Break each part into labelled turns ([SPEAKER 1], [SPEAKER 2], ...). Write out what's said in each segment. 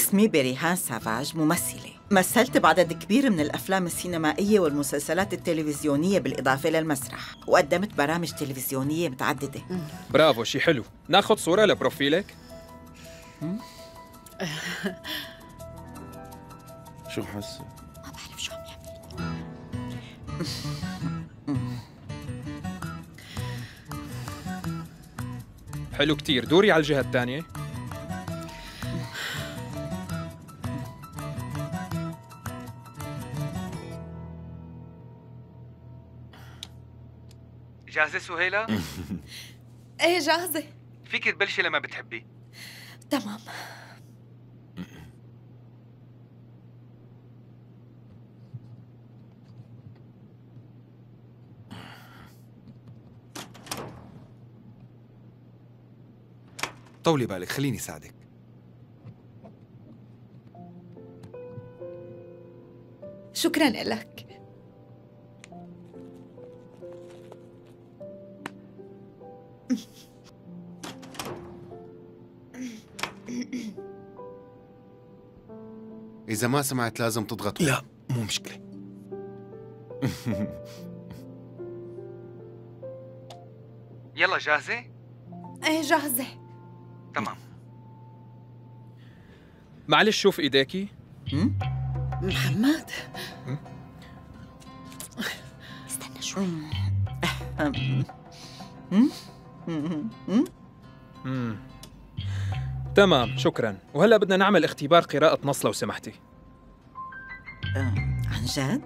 [SPEAKER 1] اسمي بريهان سافاج ممثلة. مثلت بعدد كبير من الأفلام السينمائية والمسلسلات التلفزيونية بالإضافة للمسرح وقدمت برامج تلفزيونية متعددة.
[SPEAKER 2] برافو شي حلو. ناخذ صورة لبروفيلك.
[SPEAKER 3] شو حاسة؟
[SPEAKER 1] ما بعرف شو عم يعمل.
[SPEAKER 2] حلو كتير. دوري على الجهة الثانية.
[SPEAKER 4] جاهزة سهيلة؟
[SPEAKER 5] إيه جاهزة
[SPEAKER 4] فيك تبلشي لما بتحبي.
[SPEAKER 5] تمام.
[SPEAKER 6] طولي بالك خليني ساعدك.
[SPEAKER 5] شكرا لك.
[SPEAKER 3] إذا ما سمعت لازم تضغط.
[SPEAKER 6] لا مو مشكلة.
[SPEAKER 4] يلا جاهزة؟
[SPEAKER 5] إيه جاهزة.
[SPEAKER 4] تمام.
[SPEAKER 2] معلش شوف ايديكي
[SPEAKER 5] محمد.
[SPEAKER 1] استنى شوي.
[SPEAKER 2] مم. تمام شكرا. وهلا بدنا نعمل اختبار قراءة نص لو سمحتي
[SPEAKER 1] جد؟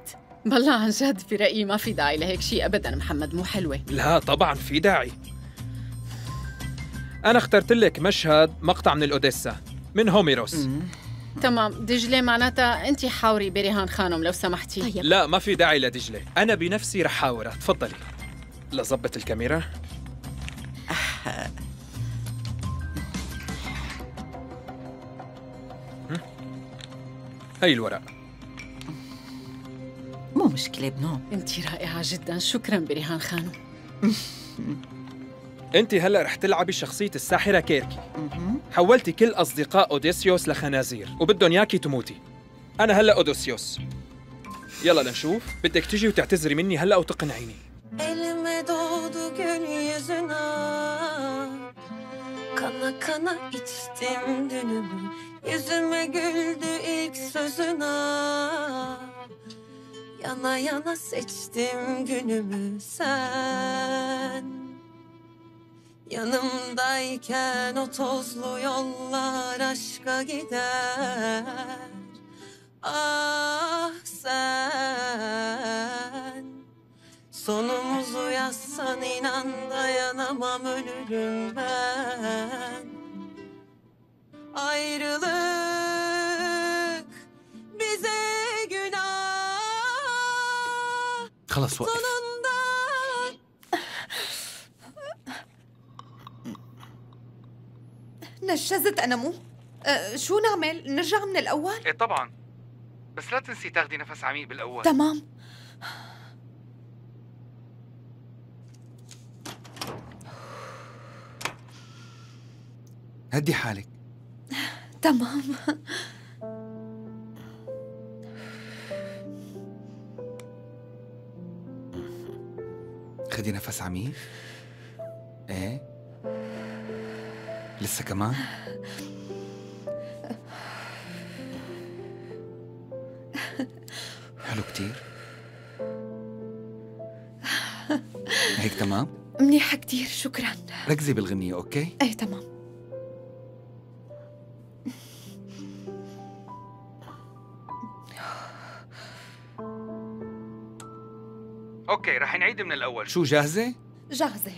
[SPEAKER 7] بالله عن جد برأيي ما في داعي لهيك شيء أبدا محمد مو حلوة.
[SPEAKER 2] لا طبعا في داعي. أنا اخترت لك مشهد مقطع من الأوديسا من هوميروس.
[SPEAKER 7] تمام. دجلة معناتها أنت حاوري برهان خانم لو سمحتي.
[SPEAKER 5] طيب.
[SPEAKER 2] لا ما في داعي لدجلة. أنا بنفسي رح حاورها. تفضلي. لظبط الكاميرا. هم؟ هي الورق.
[SPEAKER 1] مو مشكلة بنوم
[SPEAKER 7] أنت رائعة جدا. شكرا برهان خانم.
[SPEAKER 2] انت هلا رح تلعبي شخصية الساحرة كيركي. حولتي كل أصدقاء أوديسيوس لخنازير وبدهم ياكي تموتي. أنا هلا أوديسيوس. يلا لنشوف. بدك تجي وتعتذري مني هلا وتقنعيني.
[SPEAKER 8] Elime doğdu gül yüzüne Kana kana içtim dünümü Yüzüme güldü ilk sözüne Yana yana seçtim günümü sen. Yanımdayken o tozlu yollar aşka gider. Ah sen. Sonumuzu yazsan inan dayanamam ölürüm ben. Ayrılık
[SPEAKER 6] خلص وقف
[SPEAKER 8] Sonunda
[SPEAKER 5] نشزت أنا مو. أه شو نعمل؟ نرجع من الأول؟
[SPEAKER 4] إيه طبعا. بس لا تنسي تاخدي نفس عميق بالأول.
[SPEAKER 5] تمام.
[SPEAKER 6] هدي حالك.
[SPEAKER 5] تمام.
[SPEAKER 6] خدي نفس عميق؟ إيه؟ لسه كمان؟ حلو كتير. هيك تمام؟
[SPEAKER 5] منيحة كتير شكرا.
[SPEAKER 6] ركزي بالغنية أوكي؟
[SPEAKER 5] إيه تمام.
[SPEAKER 4] الأول؟
[SPEAKER 6] شو جاهزة؟
[SPEAKER 5] جاهزة.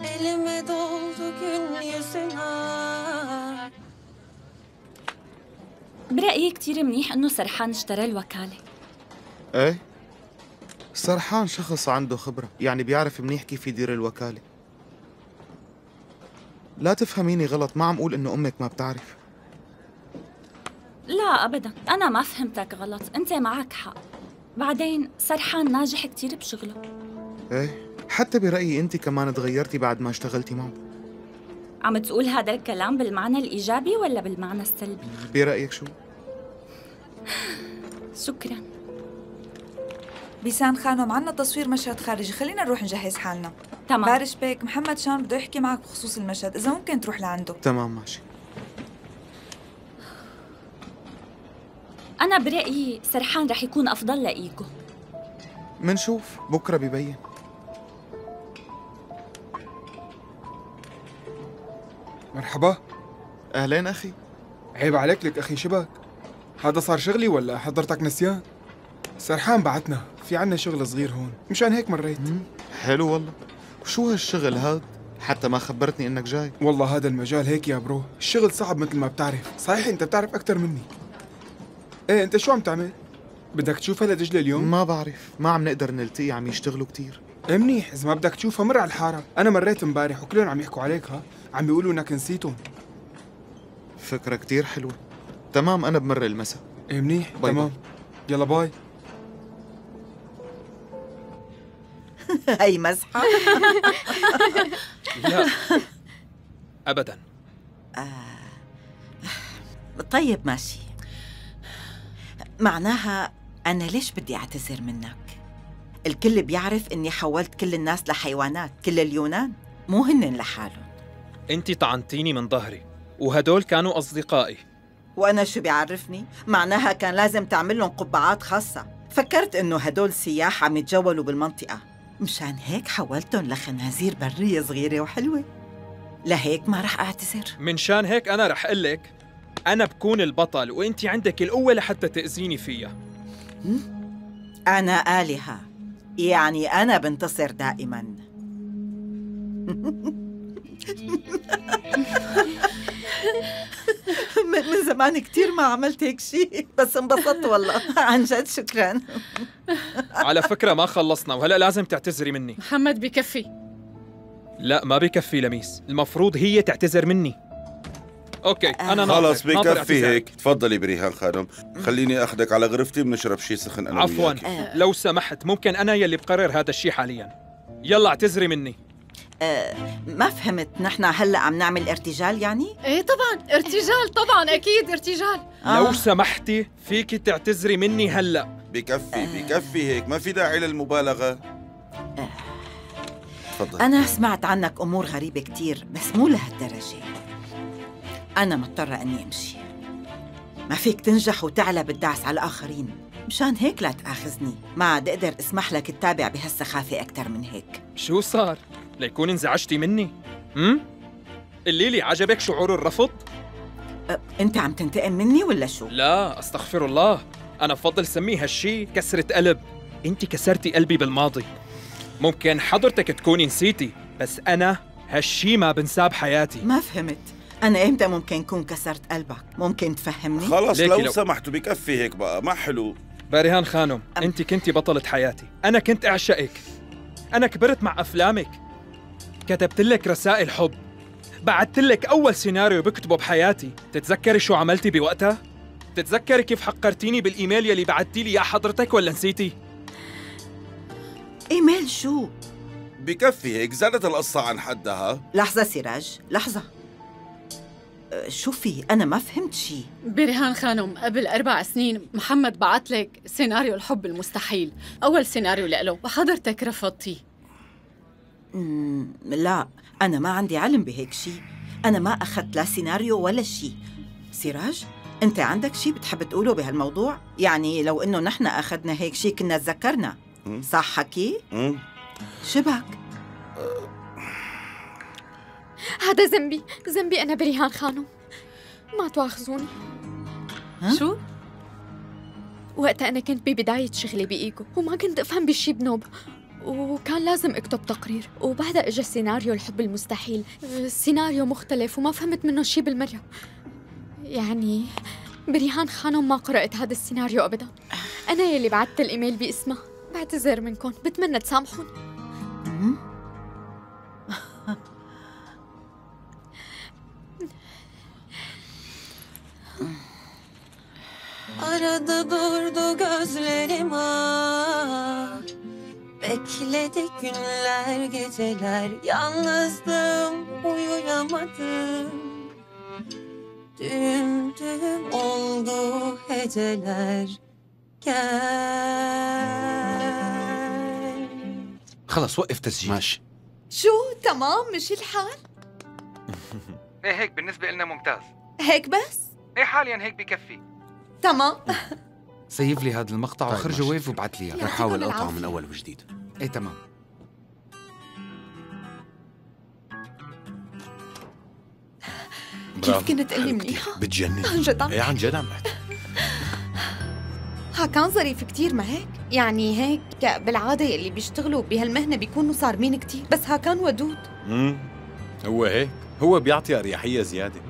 [SPEAKER 8] elime doldu gül yüzüne
[SPEAKER 9] برأيي كتير منيح إنه سرحان اشترى الوكالة.
[SPEAKER 3] إيه؟ سرحان شخص عنده خبرة يعني بيعرف منيح كيف يدير الوكالة. لا تفهميني غلط ما عم أقول إنه أمك ما بتعرف.
[SPEAKER 9] لا أبدا. أنا ما فهمتك غلط. أنت معك حق. بعدين سرحان ناجح كتير بشغله.
[SPEAKER 3] إيه؟ حتى برأيي أنت كمان تغيرتي بعد ما اشتغلتي معه.
[SPEAKER 9] عم تقول هذا الكلام بالمعنى الإيجابي ولا بالمعنى السلبي؟
[SPEAKER 3] برأيك شو؟
[SPEAKER 9] شكراً.
[SPEAKER 10] بيسان خانم عنا تصوير مشهد خارجي. خلينا نروح نجهز حالنا.
[SPEAKER 9] تمام.
[SPEAKER 10] بارش بيك. محمد شان بده يحكي معك بخصوص المشهد إذا ممكن تروح لعنده.
[SPEAKER 3] تمام ماشي.
[SPEAKER 9] أنا برأيي سرحان رح يكون أفضل لإيكو.
[SPEAKER 3] منشوف بكرة ببين.
[SPEAKER 11] مرحبا.
[SPEAKER 3] أهلين أخي.
[SPEAKER 11] عيب عليك لك أخي شبك هذا صار شغلي ولا حضرتك نسيان؟ سرحان بعتنا. في عنا شغل صغير هون. مشان هيك مريت.
[SPEAKER 3] حلو والله. وشو هالشغل هاد؟ حتى ما خبرتني إنك جاي.
[SPEAKER 11] والله هذا المجال هيك يا برو. الشغل صعب مثل ما بتعرف. صحيح أنت بتعرف أكثر مني. إيه أنت شو عم تعمل؟ بدك تشوفها لدجلة اليوم؟
[SPEAKER 3] ما بعرف. ما عم نقدر نلتقي عم يشتغلوا كتير.
[SPEAKER 11] إيه منيح. إذا ما بدك تشوفها مر على الحارة. أنا مريت امبارح وكلهم عم يحكوا عليك ها. عم بيقولوا إنك نسيتهم.
[SPEAKER 3] فكرة كتير حلوة. تمام أنا بمر المساء
[SPEAKER 11] إيه منيح.
[SPEAKER 3] باي
[SPEAKER 11] تمام. يلا باي.
[SPEAKER 1] هي مزحة
[SPEAKER 2] لا. ابدا.
[SPEAKER 1] طيب ماشي. معناها أنا ليش بدي أعتذر منك؟ الكل بيعرف إني حولت كل الناس لحيوانات كل اليونان مو هن لحالهم.
[SPEAKER 2] أنت طعنتيني من ظهري وهدول كانوا أصدقائي.
[SPEAKER 1] وأنا شو بيعرفني؟ معناها كان لازم تعمل لهم قبعات خاصة. فكرت إنه هدول سياح عم يتجولوا بالمنطقة. مشان هيك حولتهم لخنازير برية صغيرة وحلوة. لهيك ما رح أعتذر.
[SPEAKER 2] من شان هيك أنا رح أقول أنا بكون البطل وانت عندك القوة لحتى تأذيني فيها
[SPEAKER 1] أنا آلهة. يعني أنا بنتصر دائما. من من زمان كتير ما عملت هيك شيء بس انبسطت والله. عن جد شكرا.
[SPEAKER 2] على فكرة ما خلصنا وهلأ لازم تعتذري مني.
[SPEAKER 7] محمد بكفي.
[SPEAKER 2] لا ما بكفي لميس. المفروض هي تعتذر مني. OK أنا ناطر
[SPEAKER 12] خلص بكفي. هيك. تفضلي بريهان خانم خليني أخذك على غرفتي بنشرب شي سخن أنا
[SPEAKER 2] عفوا.
[SPEAKER 12] وياكي.
[SPEAKER 2] لو سمحت ممكن أنا يلي بقرر هذا الشيء حاليا. يلا اعتذري مني.
[SPEAKER 1] آه، ما فهمت. نحن هلأ عم نعمل ارتجال يعني؟
[SPEAKER 7] إيه طبعا. ارتجال طبعا أكيد ارتجال.
[SPEAKER 2] لو سمحتي فيك تعتذري مني هلأ.
[SPEAKER 12] بكفي بكفي هيك. ما في داعي للمبالغة. تفضل.
[SPEAKER 1] أنا سمعت عنك أمور غريبة كتير بس مو لهالدرجة. أنا مضطرة أني أمشي. ما فيك تنجح وتعلى بالدعس على الآخرين. مشان هيك لا تآخذني. ما عاد أقدر أسمح لك تتابع بهالسخافة أكثر من هيك.
[SPEAKER 2] شو صار؟ ليكون انزعجتي مني. هم؟ قولي لي عجبك شعور الرفض؟
[SPEAKER 1] أه، أنت عم تنتقم مني ولا شو؟
[SPEAKER 2] لا أستغفر الله. أنا بفضل سمي هالشي كسرة قلب. أنت كسرتي قلبي بالماضي. ممكن حضرتك تكوني نسيتي بس أنا هالشي ما بنساه بحياتي.
[SPEAKER 1] ما فهمت. أنا إمتى ممكن كون كسرت قلبك؟ ممكن تفهمني؟
[SPEAKER 12] خلص لو,
[SPEAKER 2] لو-
[SPEAKER 12] سمحتوا بكفي هيك بقى. ما حلو.
[SPEAKER 2] باريهان خانم أنت كنتي بطلة حياتي. أنا كنت أعشقك. أنا كبرت مع أفلامك. كتبت لك رسائل حب. بعثت لك أول سيناريو بكتبه بحياتي. تتذكري شو عملتي بوقتها؟ تتذكري كيف حقرتيني بالإيميل يلي بعتي لي يا حضرتك ولا نسيتي؟
[SPEAKER 1] إيميل شو؟
[SPEAKER 12] بكفي هيك زادت القصة عن حدها.
[SPEAKER 1] لحظة سراج لحظة. أه، شو في؟ أنا ما فهمت شي
[SPEAKER 7] برهان خانم قبل أربع سنين محمد بعت لك سيناريو الحب المستحيل أول سيناريو لإله وحضرتك رفضتيه
[SPEAKER 1] مم، لا أنا ما عندي علم بهيك شي أنا ما أخذت لا سيناريو ولا شي سراج أنت عندك شي بتحب تقوله بهالموضوع؟ يعني لو إنه نحن أخذنا هيك شي كنا تذكرنا. صح حكي؟ شبك؟
[SPEAKER 5] هذا ذنبي ذنبي أنا بريهان خانم. ما تواخذوني؟
[SPEAKER 7] شو؟
[SPEAKER 5] وقتها أنا كنت ببداية شغلي بإيجو وما كنت أفهم بالشي بنوب. وكان لازم أكتب تقرير وبعدها اجى سيناريو الحب المستحيل. السيناريو مختلف وما فهمت منه شي بالمرة يعني بريهان خانم ما قرأت هذا السيناريو أبدا. أنا يلي بعثت الإيميل باسمها بعتذر منكم بتمنى تسامحوني.
[SPEAKER 1] مم.
[SPEAKER 8] Arada durdu gözlerim ah Bekledik günler geceler Yalnızdım uyuyan Duyamadım Düğüm düğüm oldu heceler Gel
[SPEAKER 6] خلص وقف تسجيل
[SPEAKER 13] ماشي
[SPEAKER 14] شو تمام مشي الحال؟
[SPEAKER 4] ايه هيك بالنسبة لنا ممتاز
[SPEAKER 14] هيك بس؟
[SPEAKER 4] ايه حاليا هيك بكفي
[SPEAKER 14] تمام.
[SPEAKER 6] سيف لي هذا المقطع
[SPEAKER 13] طيب
[SPEAKER 6] وخرجه
[SPEAKER 13] ماشي.
[SPEAKER 6] ويف وابعث لي إياه.
[SPEAKER 13] رح حاول
[SPEAKER 14] يعطيكم
[SPEAKER 13] اقطعه. من أول وجديد.
[SPEAKER 6] إيه تمام.
[SPEAKER 14] كيف. كنت
[SPEAKER 13] حلو
[SPEAKER 14] منيحة؟
[SPEAKER 13] بتجنن.
[SPEAKER 14] عن جد عم
[SPEAKER 13] إيه عن جد. عم بحكي
[SPEAKER 14] ها كان ظريف كتير ما هيك؟ يعني هيك بالعادة اللي بيشتغلوا بهالمهنة بيكونوا صارمين كتير. بس ها كان ودود.
[SPEAKER 13] امم هو هيك. هو بيعطي أريحية زيادة.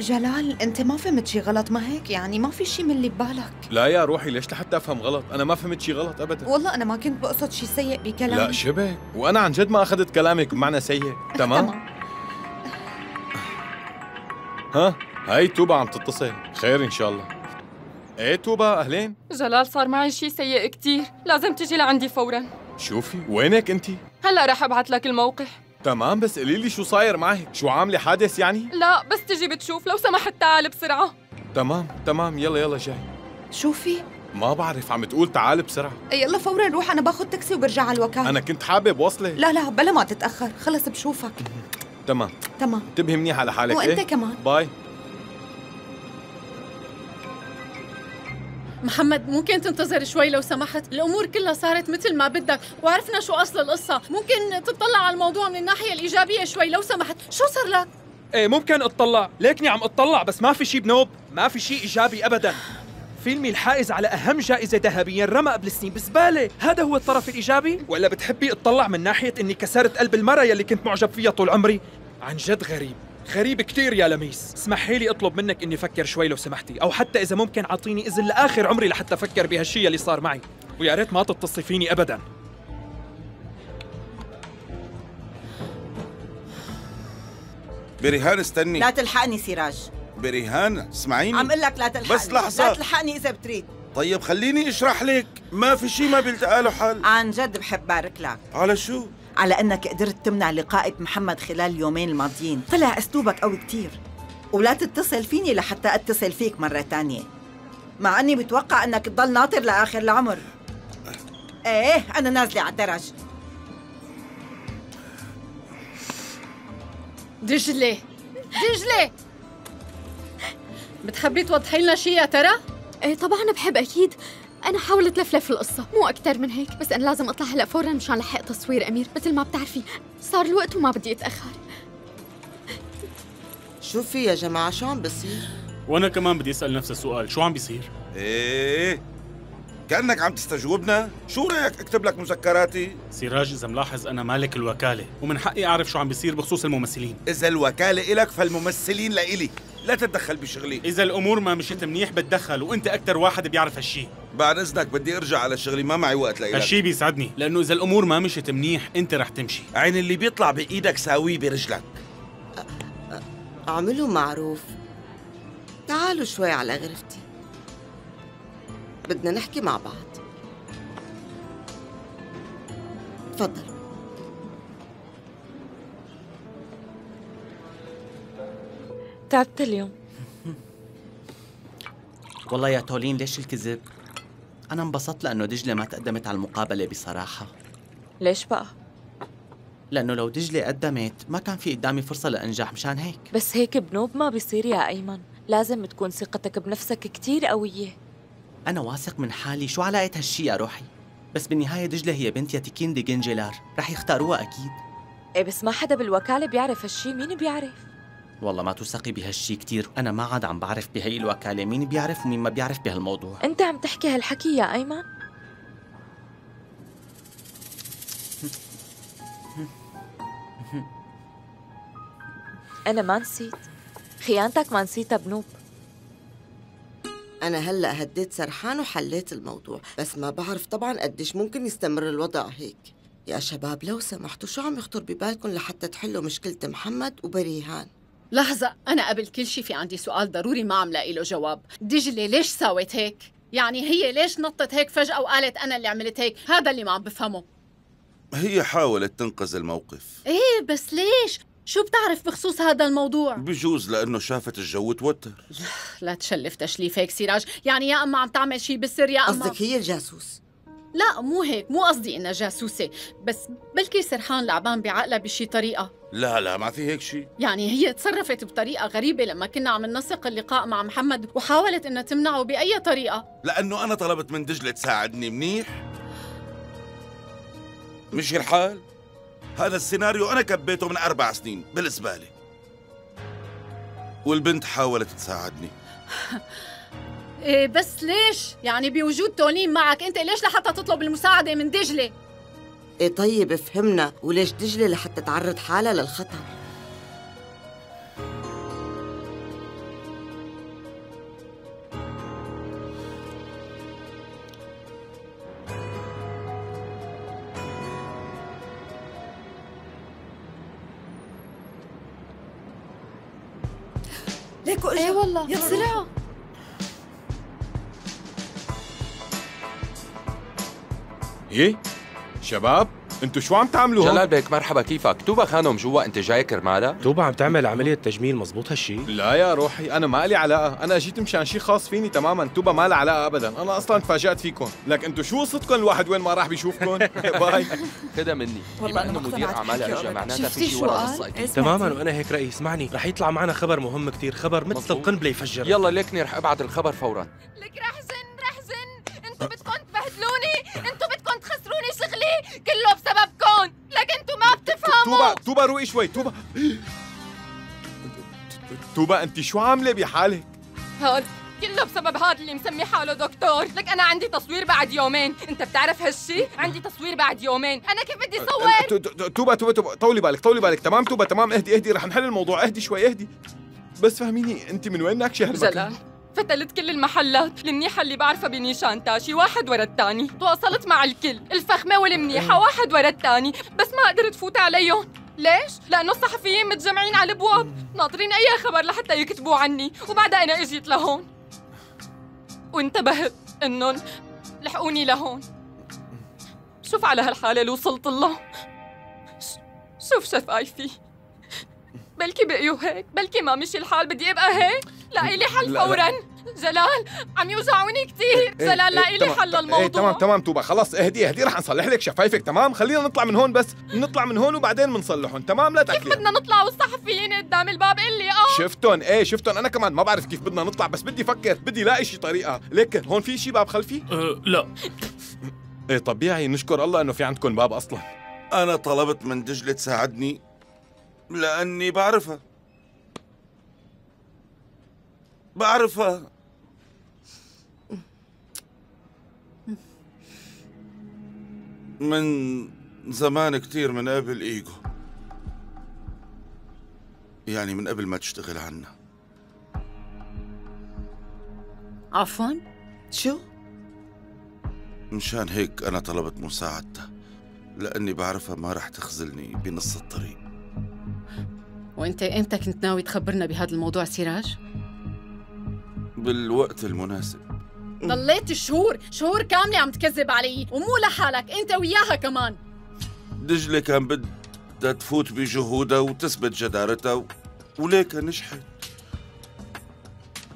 [SPEAKER 14] جلال أنت ما فهمت شي غلط ما هيك؟ يعني ما في شي من اللي ببالك.
[SPEAKER 13] لا يا روحي ليش لحتى أفهم غلط؟ أنا ما فهمت شي غلط ابدا.
[SPEAKER 14] والله أنا ما كنت بقصد شي سيء بكلامي.
[SPEAKER 13] لا شبه وأنا عن جد ما أخذت كلامك بمعنى سيء. تمام؟
[SPEAKER 14] تمام.
[SPEAKER 13] ها؟ هاي توبا عم تتصل. خير إن شاء الله. إيه توبا أهلين؟
[SPEAKER 15] جلال صار معي شي سيء كتير. لازم تجي لعندي فورا.
[SPEAKER 13] شوفي وينك انت؟
[SPEAKER 15] هلأ رح أبعث لك الموقع.
[SPEAKER 13] تمام بس قولي لي شو صاير معك شو عاملة حادث يعني؟
[SPEAKER 15] لا بس تجي بتشوف لو سمحت تعال بسرعة.
[SPEAKER 13] تمام تمام يلا يلا جاي.
[SPEAKER 14] شو في؟
[SPEAKER 13] ما بعرف عم تقول تعال بسرعة.
[SPEAKER 14] يلا فورا روح أنا باخذ تاكسي وبرجع على الوكالة.
[SPEAKER 13] أنا كنت حابب وصلك
[SPEAKER 14] لا لا بلا ما تتأخر خلص بشوفك.
[SPEAKER 13] تمام.
[SPEAKER 14] تمام.
[SPEAKER 13] انتبهي منيح على حالك
[SPEAKER 14] وأنت
[SPEAKER 13] إيه؟
[SPEAKER 14] كمان.
[SPEAKER 13] باي.
[SPEAKER 7] محمد ممكن تنتظر شوي لو سمحت. الأمور كلها صارت مثل ما بدك وعرفنا شو أصل القصة. ممكن تطلع على الموضوع من الناحية الإيجابية شوي لو سمحت. شو صار لك؟
[SPEAKER 2] إيه ممكن أطلع. ليكني عم أطلع بس ما في شي بنوب. ما في شي إيجابي ابدا. فيلمي الحائز على أهم جائزة ذهبيه انرمى قبل سنين بزبالة هذا هو الطرف الإيجابي؟ ولا بتحبي أطلع من ناحية إني كسرت قلب المرة يلي كنت معجب فيها طول عمري؟ عن جد غريب. غريب كتير يا لميس. اسمحي لي اطلب منك إني أفكر شوي لو سمحتي أو حتى إذا ممكن أعطيني إذن لآخر عمري لحتى أفكر بهالشي اللي صار معي. ويا ريت ما تتصل فيني ابدا.
[SPEAKER 12] بريهان استني.
[SPEAKER 1] لا تلحقني سراج.
[SPEAKER 12] بريهان اسمعيني.
[SPEAKER 1] عم أقول لك لا تلحقني.
[SPEAKER 12] بس لحظة.
[SPEAKER 1] لا تلحقني إذا بتريد.
[SPEAKER 12] طيب خليني أشرح لك. ما في شيء ما بيلتقى له حل.
[SPEAKER 1] عن جد بحب بارك لك.
[SPEAKER 12] على شو؟
[SPEAKER 1] على أنك قدرت تمنع لقائي بمحمد خلال اليومين الماضيين. طلع أسلوبك قوي كتير. ولا تتصل فيني لحتى أتصل فيك مرة تانية. مع أني بتوقع أنك تضل ناطر لآخر العمر. إيه أنا نازلة على الدرج.
[SPEAKER 7] دجلة. دجلة. بتحبي توضحي لنا شي يا ترى؟
[SPEAKER 5] إيه طبعا بحب أكيد. أنا حاولت لفلف القصة مو أكثر من هيك بس أنا لازم أطلع هلأ فورا مشان لحق تصوير أمير مثل ما بتعرفي. صار الوقت وما بدي أتأخر.
[SPEAKER 16] شو في يا جماعة؟ شو عم بصير؟
[SPEAKER 17] وأنا كمان بدي أسأل نفس السؤال شو عم بيصير؟
[SPEAKER 12] إيه. كأنك عم تستجوبنا؟ شو رأيك أكتب لك مذكراتي؟
[SPEAKER 17] سراج إذا ملاحظ أنا مالك الوكالة ومن حقي أعرف شو عم بيصير بخصوص الممثلين.
[SPEAKER 12] إذا الوكالة إلك فالممثلين لإلي. لا تتدخل بشغلي.
[SPEAKER 17] إذا الأمور ما مشيت منيح بتدخل وأنت أكثر واحد بيعرف هالشي.
[SPEAKER 12] بعد إذنك بدي أرجع على شغلي ما معي وقت لإلك.
[SPEAKER 17] هالشي بيسعدني لأنه إذا الأمور ما مشيت منيح أنت رح تمشي.
[SPEAKER 12] عين اللي بيطلع بإيدك ساويه برجلك.
[SPEAKER 16] اعملوا معروف. تعالوا شوي على غرفتي. بدنا نحكي مع بعض. تفضل.
[SPEAKER 18] تعبت اليوم.
[SPEAKER 19] والله يا تولين ليش الكذب؟ أنا انبسطت لأنه دجلة ما تقدمت على المقابلة بصراحة.
[SPEAKER 18] ليش بقى؟
[SPEAKER 19] لأنه لو دجلة قدمت ما كان في قدامي فرصة لأنجح مشان هيك.
[SPEAKER 18] بس هيك بنوب ما بيصير يا أيمن. لازم تكون ثقتك بنفسك كتير قوية.
[SPEAKER 19] أنا واثق من حالي شو علاقة هالشي يا روحي. بس بالنهاية دجلة هي بنت ياتيكين دي جنجلار. رح يختاروها أكيد.
[SPEAKER 18] إيه بس ما حدا بالوكالة بيعرف هالشي مين بيعرف؟
[SPEAKER 19] والله ما توثقي بهالشي كتير. أنا ما عاد عم بعرف بهي الوكالة مين بيعرف ومين ما بيعرف بهالموضوع.
[SPEAKER 18] أنت عم تحكي هالحكي يا أيمن؟ أنا ما نسيت. خيانتك ما نسيتها بنوب.
[SPEAKER 16] أنا هلأ هديت سرحان وحليت الموضوع بس ما بعرف طبعا قديش ممكن يستمر الوضع هيك يا شباب لو سمحتوا شو عم يخطر ببالكم لحتى تحلوا مشكلة محمد وبريهان
[SPEAKER 7] لحظة أنا قبل كل شي في عندي سؤال ضروري ما عم لاقي له جواب دجلة ليش ساوت هيك؟ يعني هي ليش نطت هيك فجأة وقالت أنا اللي عملت هيك؟ هذا اللي ما عم بفهمه
[SPEAKER 12] هي حاولت تنقذ الموقف
[SPEAKER 7] إيه بس ليش؟ شو بتعرف بخصوص هذا الموضوع؟
[SPEAKER 12] بجوز لأنه شافت الجو توتر
[SPEAKER 7] لا تشلف تشليف هيك سراج يعني يا أما عم تعمل شي بالسر يا أما
[SPEAKER 16] قصدك هي الجاسوس.
[SPEAKER 7] لا مو هيك. مو قصدي إنها جاسوسة. بس بلكي سرحان لعبان بعقلها بشي طريقة.
[SPEAKER 12] لا لا ما في هيك شيء
[SPEAKER 7] يعني هي تصرفت بطريقة غريبة لما كنا عم ننسق اللقاء مع محمد وحاولت إنها تمنعه بأي طريقة.
[SPEAKER 12] لأنه أنا طلبت من دجلة تساعدني منيح. مش الحال هذا السيناريو أنا كبيته من أربع سنين بالزبالة والبنت حاولت تساعدني
[SPEAKER 7] إيه بس ليش؟ يعني بوجود تولين معك أنت ليش لحتى تطلب المساعدة من دجلة؟
[SPEAKER 16] إيه طيب فهمنا وليش دجلة لحتى تعرض حالها للخطر
[SPEAKER 10] ليكو اجا
[SPEAKER 7] إيه والله
[SPEAKER 10] يلا
[SPEAKER 7] بسرعة
[SPEAKER 13] أنتوا شو عم تعملوا هون؟
[SPEAKER 20] جلال بيك مرحبا كيفك؟ توبا خانم جوا انت جاي كرمالها؟
[SPEAKER 21] توبا عم تعمل عملية تجميل مزبوط هالشي؟
[SPEAKER 13] لا يا روحي أنا ما لي علاقة. أنا جيت مشان شيء خاص فيني تماما. توبا ما لها علاقة ابدا. أنا أصلا تفاجأت فيكم. لك أنتوا شو قصتكم الواحد وين ما راح بيشوفكم؟ bye.
[SPEAKER 20] خدها مني.
[SPEAKER 10] والله
[SPEAKER 20] إنه مدير اعمالها اجى
[SPEAKER 10] أبداً.
[SPEAKER 20] معناتها في
[SPEAKER 10] شو
[SPEAKER 20] ورا
[SPEAKER 21] تماما وأنا هيك رأيي. اسمعني رح يطلع معنا خبر مهم كتير. خبر مثل. القنبلة يفجر
[SPEAKER 20] يلا ليكني رح ابعت الخبر فورا.
[SPEAKER 15] لك رح جن رح جن أنتوا بدكم تبهدلوني؟ أنتوا بدكم تخسروني؟ شغلي كله بسببكم لك أنتوا ما بتفهموا
[SPEAKER 13] توبا توبا روقي شوي توبا توبا انت شو عاملة بحالك؟
[SPEAKER 15] هاد كله بسبب هاد اللي مسمي حاله دكتور. لك أنا عندي تصوير بعد يومين. أنت بتعرف هالشي؟ عندي تصوير بعد يومين. أنا كيف بدي صور؟
[SPEAKER 13] تو- تو- توبا توبا توبا طولي بالك طولي بالك. تمام توبا تمام. اهدي اهدي رح نحل الموضوع. اهدي شوي اهدي. بس فهميني أنت من وين ناكشه هالمكان
[SPEAKER 15] فتلت كل المحلات المنيحة اللي بعرفها بنيشان تاشي واحد ورا الثاني تواصلت مع الكل الفخمة والمنيحة واحد ورا الثاني بس ما قدرت فوت عليهم ليش؟ لأنه الصحفيين متجمعين على الأبواب. ناطرين أي خبر لحتى يكتبوا عني. وبعدها أنا إجيت لهون. وانتبهت إنهم لحقوني لهون. شوف على هالحالة اللي وصلت الله. شوف شفايفي بلكي بقيوا هيك. بلكي ما مشي الحال بدي أبقى هيك. لاقي لي حل
[SPEAKER 13] لا، لا.
[SPEAKER 15] فورا. جلال عم يوجعوني كثير جلال
[SPEAKER 13] إيه،
[SPEAKER 15] لاقي لي
[SPEAKER 13] تمام،
[SPEAKER 15] حل
[SPEAKER 13] إيه
[SPEAKER 15] للموضوع
[SPEAKER 13] تمام تمام توبا خلاص اهدي اهدي رح نصلح لك شفايفك تمام؟ خلينا نطلع من هون بس. نطلع من هون وبعدين بنصلحهم تمام؟ لا
[SPEAKER 15] كيف
[SPEAKER 13] تاكلي
[SPEAKER 15] بدنا نطلع والصحفيين قدام الباب؟ قلي آه.
[SPEAKER 13] شفتن. إيه شفتن. أنا كمان ما بعرف كيف بدنا نطلع بس بدي أفكر. بدي لاقي شي طريقة. ليك هون في شي باب خلفي؟
[SPEAKER 21] أه لا.
[SPEAKER 13] إيه طبيعي. نشكر الله إنه في عندكم باب أصلا.
[SPEAKER 12] أنا طلبت من دجلة تساعدني لأني بعرفها. بعرفها. من زمان كتير من قبل إيجو يعني من قبل ما تشتغل عنا.
[SPEAKER 7] عفوا؟
[SPEAKER 16] شو؟
[SPEAKER 12] مشان هيك أنا طلبت مساعدتها لأني بعرفها ما رح تخذلني بنص الطريق.
[SPEAKER 7] وإنت إمتى كنت ناوي تخبرنا بهذا الموضوع سراج؟
[SPEAKER 12] بالوقت المناسب.
[SPEAKER 7] ضليت شهور شهور كاملة عم تكذب علي ومو لحالك انت وياها كمان.
[SPEAKER 12] دجلة كان بدها تفوت بجهودها وتثبت جدارتها و... وليك نجحت.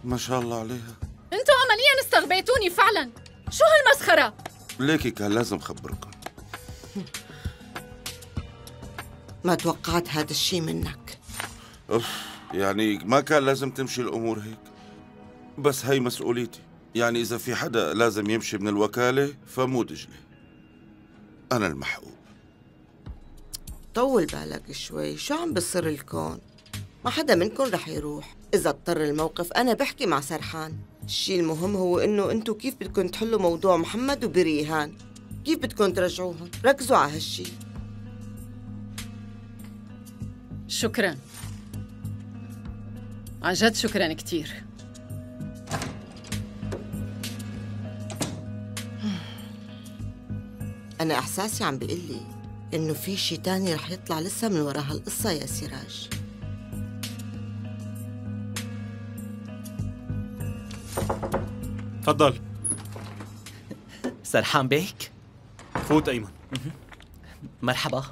[SPEAKER 12] ما شاء الله عليها.
[SPEAKER 7] أنتوا عمليا استغبيتوني فعلا. شو هالمسخرة؟
[SPEAKER 12] ليكي كان لازم خبركم.
[SPEAKER 16] ما توقعت هذا الشيء منك.
[SPEAKER 12] أوف يعني ما كان لازم تمشي الأمور هيك. بس هي مسؤوليتي. يعني إذا في حدا لازم يمشي من الوكالة فمو دجلة. أنا المحقوق.
[SPEAKER 16] طول بالك شوي شو عم بصير الكون؟ ما حدا منكم رح يروح. إذا اضطر الموقف أنا بحكي مع سرحان. الشيء المهم هو إنه أنتوا كيف بدكم تحلوا موضوع محمد وبريهان؟ كيف بدكم ترجعوهم؟ ركزوا على هالشيء
[SPEAKER 7] شكرا. عن جد شكرا كثير
[SPEAKER 16] أنا إحساسي عم بيقول لي إنه في شيء تاني رح يطلع لسه من ورا هالقصة يا سراج.
[SPEAKER 17] تفضل.
[SPEAKER 19] سرحان بيك
[SPEAKER 17] فوت أيمن.
[SPEAKER 19] مرحبا.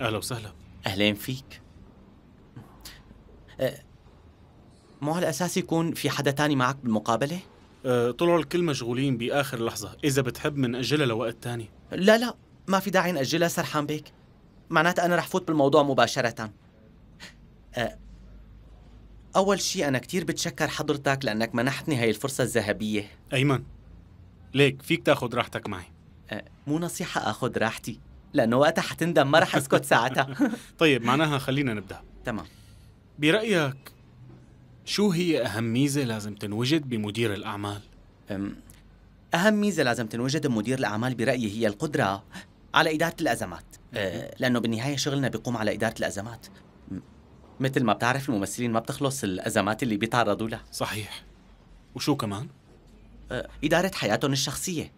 [SPEAKER 17] أهلا وسهلا.
[SPEAKER 19] أهلين فيك. أه، مو على أساس يكون في حدا تاني معك بالمقابلة؟
[SPEAKER 17] أه طلعوا الكل مشغولين بآخر لحظة. إذا بتحب منأجلها لوقت تاني.
[SPEAKER 19] لا لا ما في داعي نأجلها سرحان بيك. معناتها أنا رح فوت بالموضوع مباشرة. أه، أول شيء أنا كتير بتشكر حضرتك لأنك منحتني هاي الفرصة الذهبية.
[SPEAKER 17] أيمن ليك فيك تاخذ راحتك معي.
[SPEAKER 19] أه، مو نصيحة أخذ راحتي لأنه وقتها حتندم ما رح أسكت ساعتها.
[SPEAKER 17] طيب معناها خلينا نبدأ.
[SPEAKER 19] تمام.
[SPEAKER 17] برأيك شو هي أهم ميزة لازم تنوجد بمدير الأعمال؟
[SPEAKER 19] أهم ميزة لازم تنوجد بمدير الأعمال برأيي هي القدرة على إدارة الأزمات. أه، لأنه بالنهاية شغلنا بيقوم على إدارة الأزمات. مثل ما بتعرف الممثلين ما بتخلص الأزمات اللي بيتعرضوا لها.
[SPEAKER 17] صحيح. وشو كمان؟
[SPEAKER 19] أه، إدارة حياتهم الشخصية.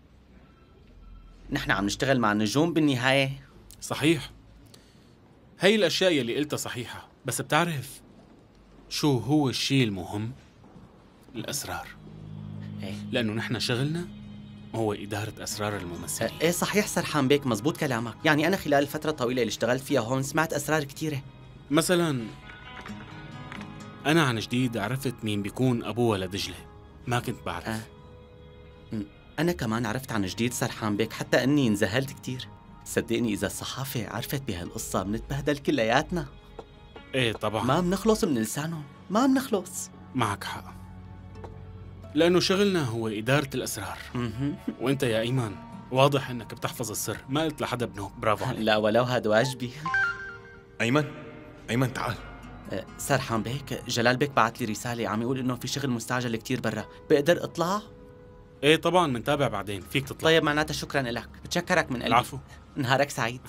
[SPEAKER 19] نحن عم نشتغل مع النجوم بالنهاية.
[SPEAKER 17] صحيح. هي الأشياء يلي قلتها صحيحة بس بتعرف شو هو الشيء المهم؟ الأسرار.
[SPEAKER 19] إيه؟
[SPEAKER 17] لأنه نحن شغلنا هو إدارة أسرار الممثلين.
[SPEAKER 19] إيه صحيح سرحان بيك مزبوط كلامك. يعني أنا خلال الفترة الطويلة اللي اشتغلت فيها هون سمعت أسرار كتيرة.
[SPEAKER 17] مثلا أنا عن جديد عرفت مين بيكون أبوها لدجلة ما كنت بعرف.
[SPEAKER 19] آه. م، أنا كمان عرفت عن جديد سرحان بيك حتى أني انذهلت كتير. صدقني إذا الصحافة عرفت بهالقصة بنتبهدل كلياتنا.
[SPEAKER 17] إيه طبعا.
[SPEAKER 19] ما بنخلص من لسانهم. ما بنخلص.
[SPEAKER 17] معك حق. لأنه شغلنا هو إدارة الأسرار. وأنت يا إيمان واضح إنك بتحفظ السر. ما قلت لحدا بنوك برافو عليك.
[SPEAKER 19] لا ولو هذا واجبي.
[SPEAKER 13] أيمن أيمن تعال.
[SPEAKER 19] أه، سرحان بيك. جلال بيك بعت لي رسالة. عم يقول إنه في شغل مستعجل كتير برا. بقدر أطلع؟
[SPEAKER 17] إيه طبعا منتابع بعدين. فيك تطلع.
[SPEAKER 19] طيب معناتها شكرا لك بتشكرك من قلبي.
[SPEAKER 17] العفو.
[SPEAKER 19] نهارك سعيد.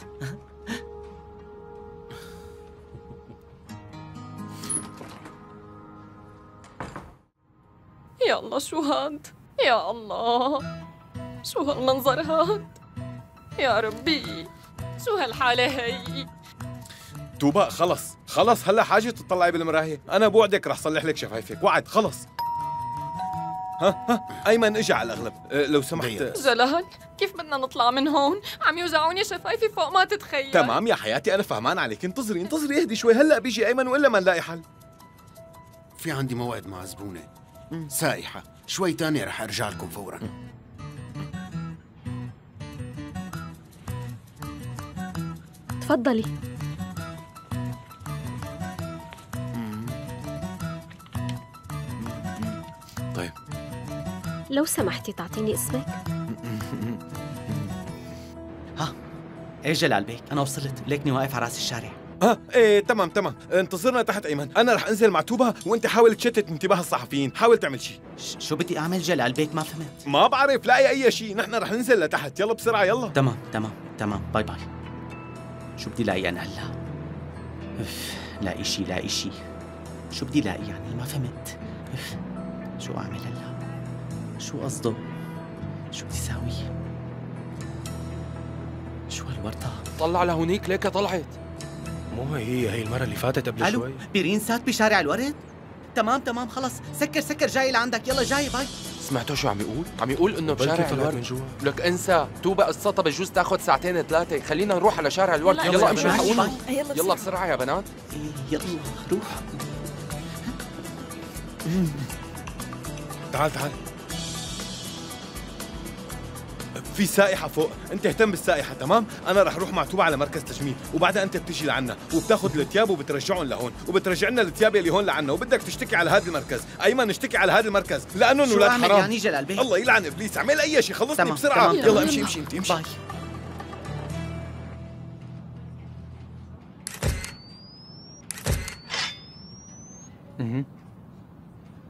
[SPEAKER 15] يا الله شو هاد؟ يا الله شو هالمنظر هاد؟ يا ربي شو هالحالة هي؟
[SPEAKER 13] توبا خلص خلص هلا حاجة تطلعي بالمراية أنا بوعدك رح صلح لك شفايفك. وعد خلص. ها ها أيمن إجا على الأغلب. أه، لو سمحت.
[SPEAKER 15] جلال كيف بدنا نطلع من هون؟ عم يوجعوني شفايفي فوق ما تتخيل.
[SPEAKER 13] تمام يا حياتي أنا فهمان عليك. انتظري انتظري اهدي شوي. هلأ بيجي أيمن وإلا ما نلاقي حل.
[SPEAKER 22] في عندي موعد مع زبونة. سائحة. شوي تاني رح أرجع لكم فورا.
[SPEAKER 23] تفضلي.
[SPEAKER 13] طيب.
[SPEAKER 23] لو سمحتي تعطيني اسمك.
[SPEAKER 19] ها إيه جلال بيك؟ أنا وصلت ليكني واقف على رأس الشارع.
[SPEAKER 13] ها؟ إيه تمام تمام. انتظرنا تحت أيمن. أنا رح أنزل مع توبا وأنت حاول تشتت انتباه الصحفيين. حاول تعمل شيء
[SPEAKER 19] شو بدي أعمل؟ جلال بيك ما فهمت.
[SPEAKER 13] ما بعرف لاقي أي شيء نحن رح ننزل لتحت. يلا بسرعة يلا.
[SPEAKER 19] تمام تمام تمام. bye bye. شو بدي لاقي أنا هلا؟ اف لاقي شي لاقي شي شو بدي لاقي يعني؟ ما فهمت. اف شو أعمل هلا؟ شو قصده؟ شو بدي ساوي؟ شو هالورطة
[SPEAKER 20] طلع لهونيك ليك طلعت.
[SPEAKER 21] مو هي هي هي المرة اللي فاتت قبل
[SPEAKER 19] ألو
[SPEAKER 21] شوي.
[SPEAKER 19] بيرين سات بشارع الورد؟ تمام تمام خلص. سكر سكر جاي لعندك. يلا جاي bye.
[SPEAKER 20] سمعتوا شو عم يقول؟ عم يقول
[SPEAKER 21] إنه
[SPEAKER 20] بشارع الورد؟
[SPEAKER 21] من جوا.
[SPEAKER 20] لك انسى توبة قصتها بجوز تاخذ ساعتين ثلاثة. خلينا نروح على شارع الورد.
[SPEAKER 19] يلا،
[SPEAKER 20] يلا, الحقونا
[SPEAKER 19] bye. يلا
[SPEAKER 20] يلا
[SPEAKER 19] بسرعة.
[SPEAKER 20] بسرعة يا بنات.
[SPEAKER 19] يلا روح.
[SPEAKER 13] تعال تعال. في سائحة فوق، أنت اهتم بالسائحة تمام؟ أنا رح أروح مع توبة على مركز تجميل، وبعدها أنت بتيجي لعنا، وبتاخذ الثياب وبترجعهم لهون، وبترجع لنا الثياب اللي هون لعنا، وبدك تشتكي على هذا المركز، أيمن اشتكي على هذا المركز، أولاد
[SPEAKER 19] أعمل
[SPEAKER 13] حرام
[SPEAKER 19] يعني جلال بيه؟
[SPEAKER 13] الله يلعن إبليس، اعمل أي شيء خلصني
[SPEAKER 19] تمام،
[SPEAKER 13] بسرعة،
[SPEAKER 19] تمام،
[SPEAKER 13] يلا. امشي امشي أنت امشي
[SPEAKER 19] bye. مهم.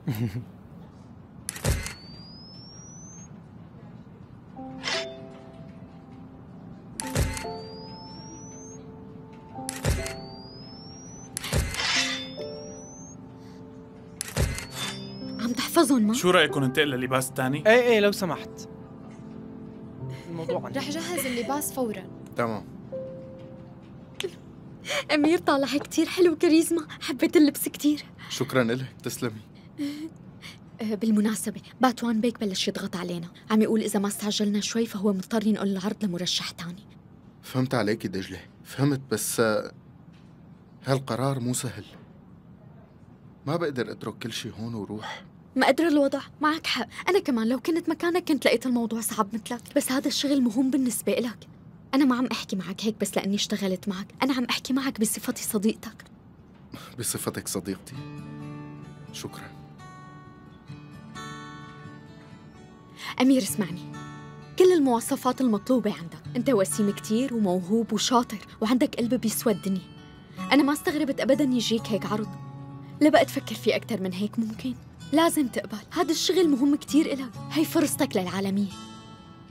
[SPEAKER 5] تحفظهم ما؟
[SPEAKER 24] شو رايكم ننتقل للباس الثاني؟
[SPEAKER 2] إيه إيه لو سمحت. الموضوع
[SPEAKER 5] رح جهز اللباس فورا.
[SPEAKER 3] تمام.
[SPEAKER 5] أمير طالع كتير حلو كاريزما. حبيت اللبس كتير.
[SPEAKER 3] شكرا لك تسلمي.
[SPEAKER 5] أه، بالمناسبة باتوان بيك بلش يضغط علينا. عم يقول إذا ما استعجلنا شوي فهو مضطر ينقل العرض لمرشح تاني.
[SPEAKER 3] فهمت عليكي دجلة. فهمت بس آه، هالقرار مو سهل. ما بقدر أترك كل شي هون وروح.
[SPEAKER 5] مقدرة الوضع. معك حق. أنا كمان لو كنت مكانك كنت لقيت الموضوع صعب مثلك. بس هذا الشغل مهم بالنسبة إلك. أنا ما عم أحكي معك هيك بس لأني اشتغلت معك. أنا عم أحكي معك بصفتي صديقتك.
[SPEAKER 3] بصفتك صديقتي؟ شكرا.
[SPEAKER 5] أمير اسمعني. كل المواصفات المطلوبة عندك. أنت وسيم كتير وموهوب وشاطر وعندك قلب بيسوى الدنيا أنا ما استغربت أبدا يجيك هيك عرض. لا بقى تفكر في أكتر من هيك ممكن. لازم تقبل. هذا الشغل مهم كتير إلك. هي فرصتك للعالمية.